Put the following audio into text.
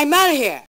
I'm out of here.